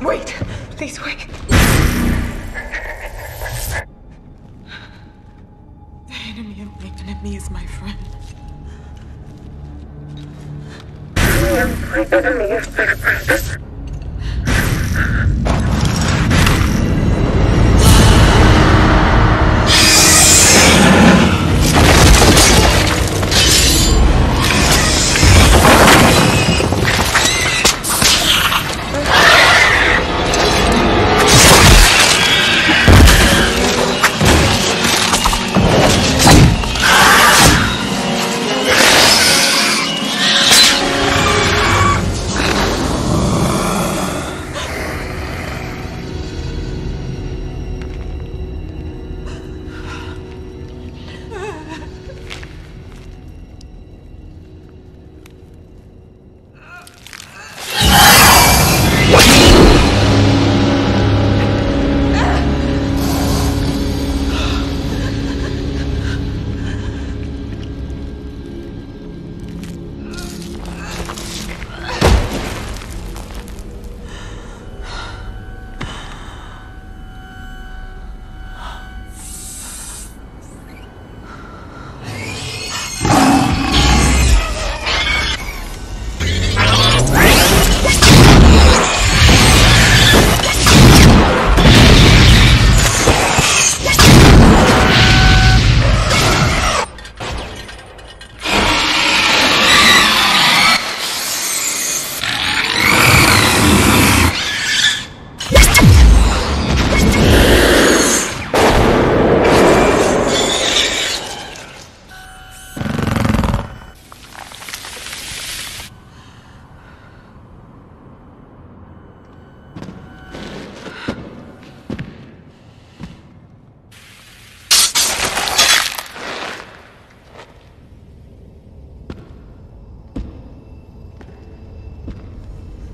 Please wait. The enemy awakened me as my friend. My enemy is my friend.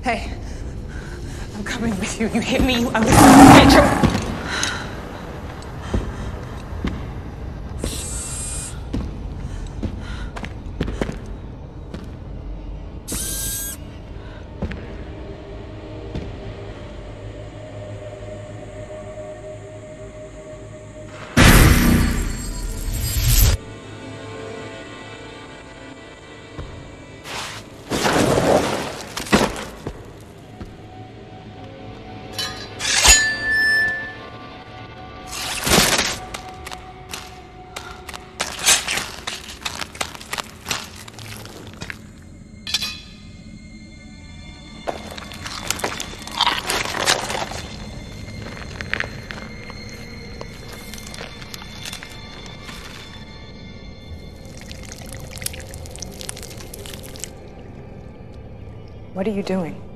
Hey, I'm coming with you. You hit me, I was get your. What are you doing?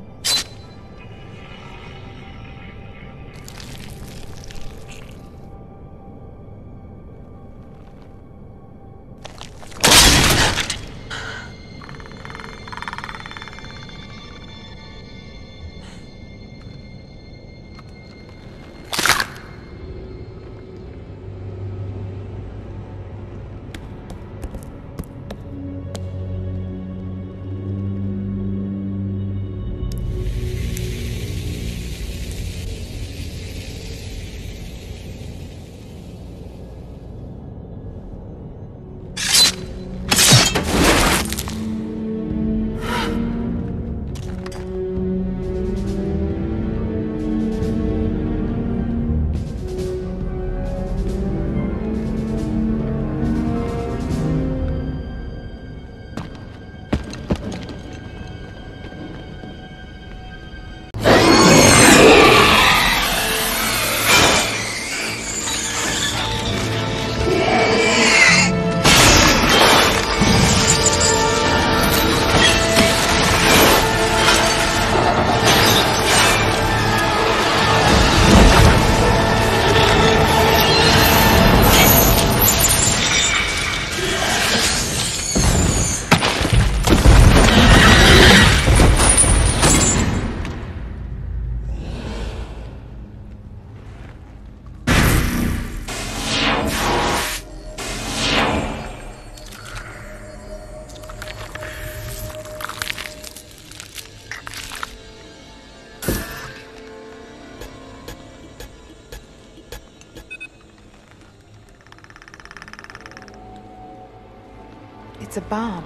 It's a bomb.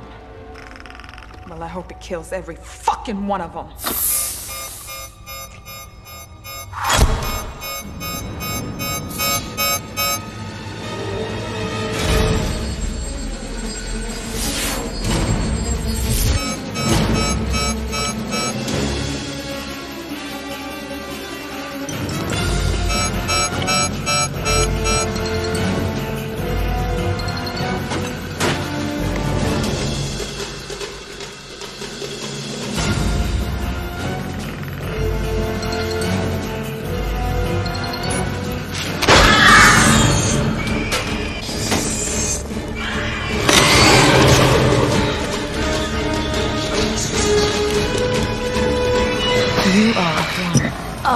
Well, I hope it kills every fucking one of them.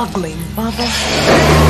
Ugly mother.